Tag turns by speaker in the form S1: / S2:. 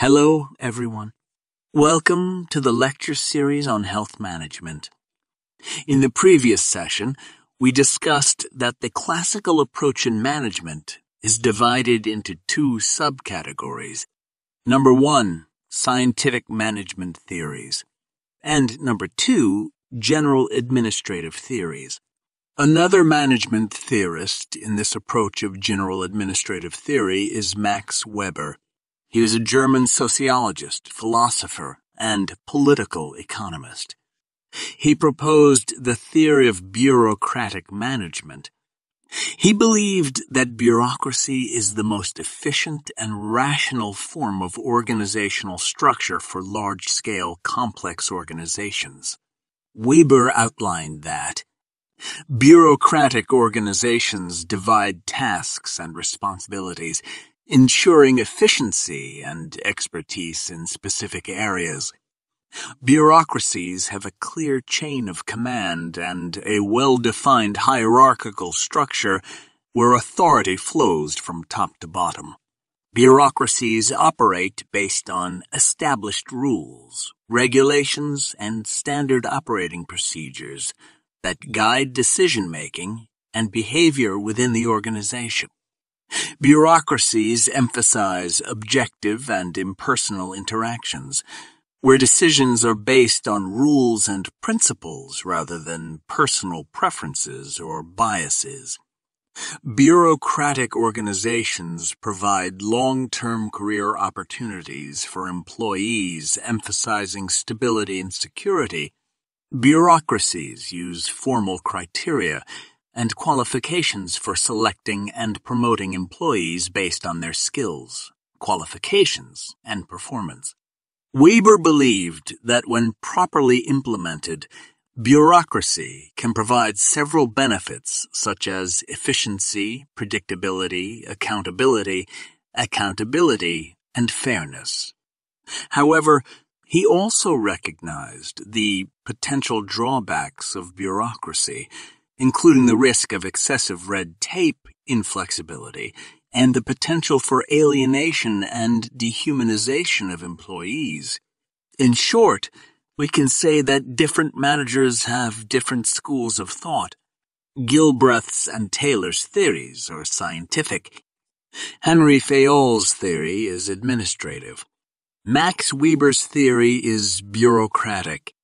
S1: Hello, everyone. Welcome to the lecture series on health management. In the previous session, we discussed that the classical approach in management is divided into two subcategories. Number one, scientific management theories. And number two, general administrative theories. Another management theorist in this approach of general administrative theory is Max Weber. He was a German sociologist, philosopher, and political economist. He proposed the theory of bureaucratic management. He believed that bureaucracy is the most efficient and rational form of organizational structure for large-scale complex organizations. Weber outlined that bureaucratic organizations divide tasks and responsibilities, ensuring efficiency and expertise in specific areas. Bureaucracies have a clear chain of command and a well-defined hierarchical structure where authority flows from top to bottom. Bureaucracies operate based on established rules, regulations, and standard operating procedures that guide decision-making and behavior within the organization. Bureaucracies emphasize objective and impersonal interactions, where decisions are based on rules and principles rather than personal preferences or biases. Bureaucratic organizations provide long-term career opportunities for employees emphasizing stability and security. Bureaucracies use formal criteria and qualifications for selecting and promoting employees based on their skills, qualifications, and performance. Weber believed that when properly implemented, bureaucracy can provide several benefits such as efficiency, predictability, accountability, accountability, and fairness. However, he also recognized the potential drawbacks of bureaucracy, including the risk of excessive red tape inflexibility and the potential for alienation and dehumanization of employees. In short, we can say that different managers have different schools of thought. Gilbreth's and Taylor's theories are scientific. Henry Fayol's theory is administrative. Max Weber's theory is bureaucratic.